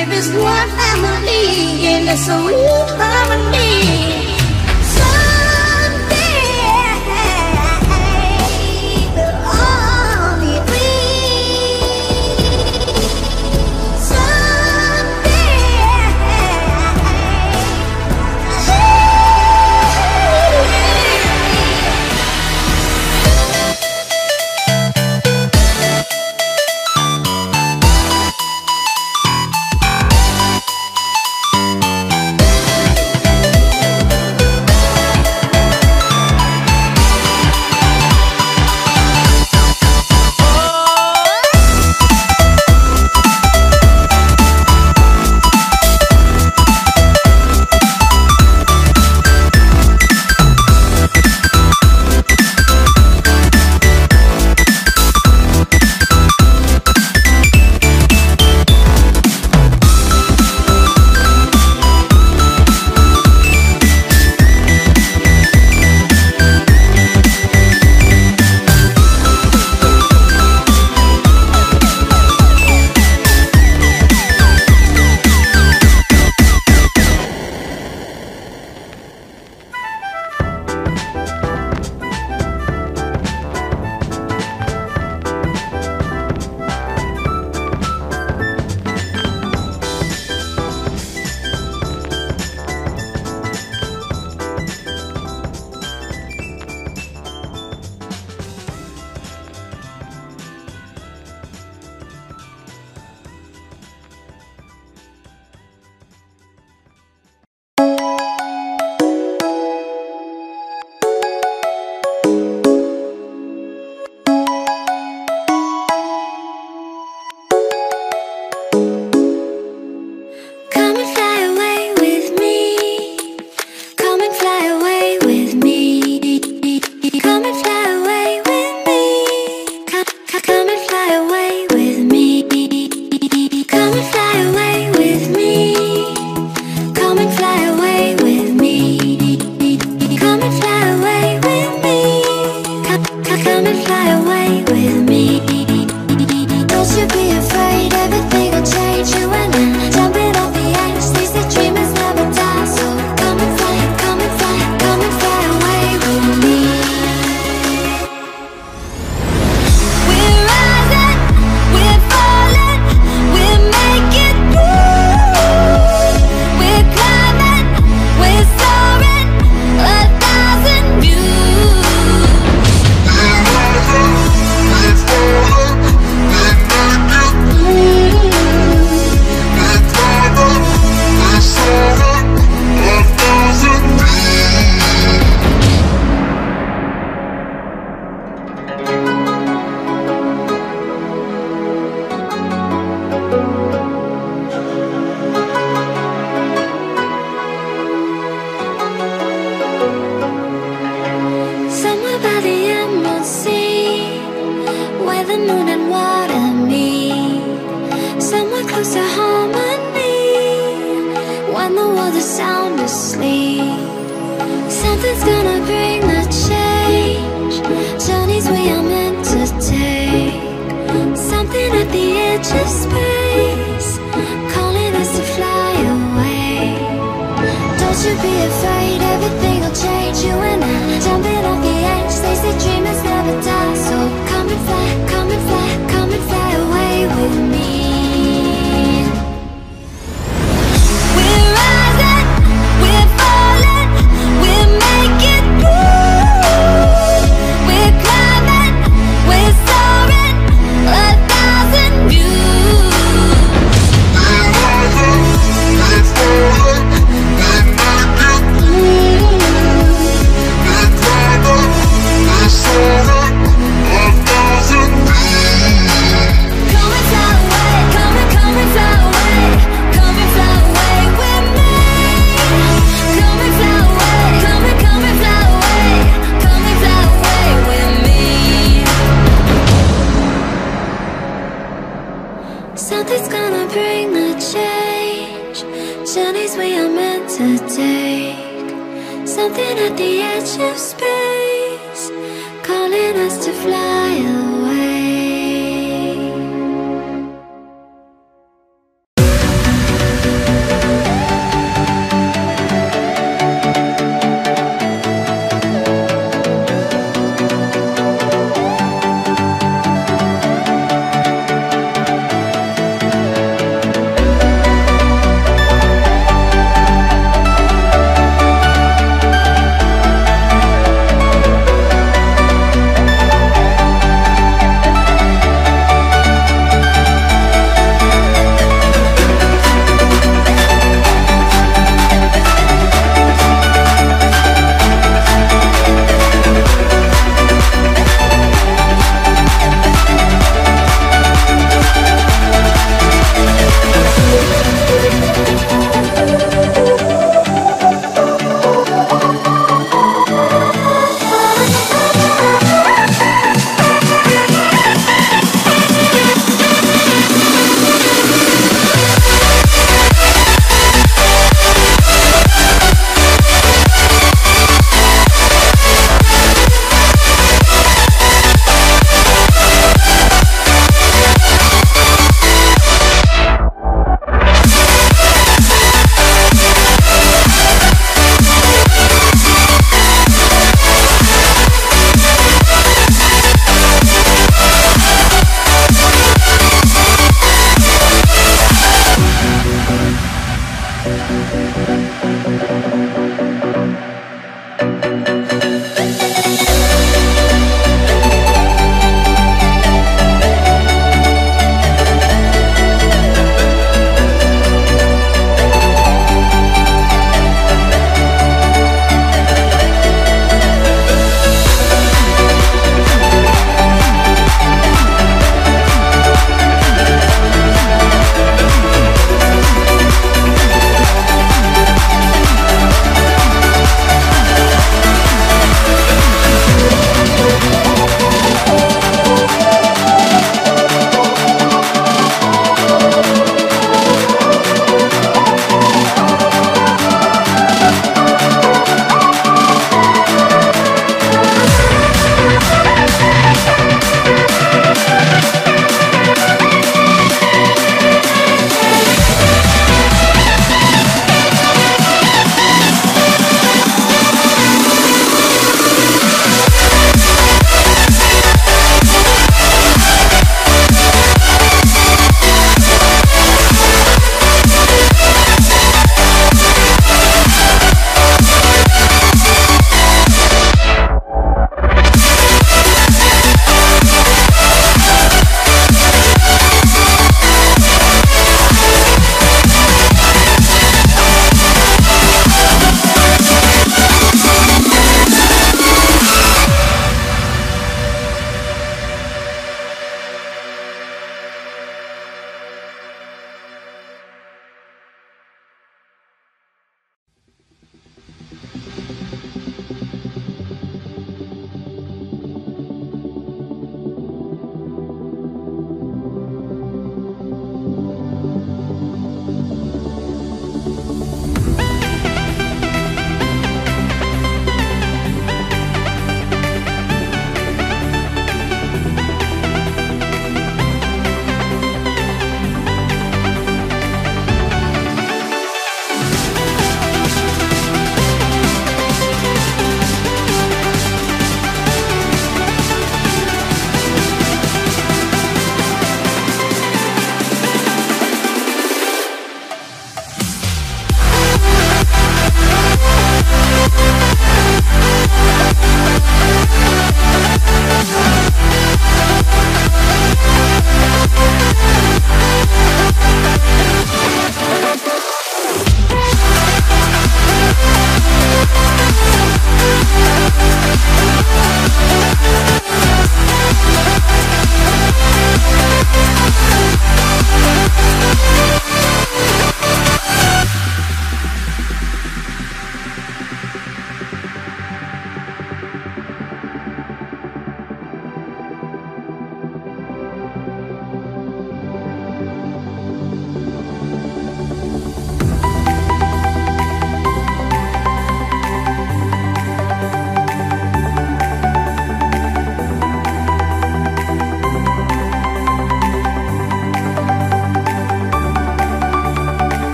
There is one family in a sweet harmony. moon and water I Somewhere close to harmony. When the world is sound asleep. Something's gonna bring the change. Journeys we are meant to take. Something at the edge of space. Calling us to fly away. Don't you be afraid, everything will change. You and I, jumping off the edge.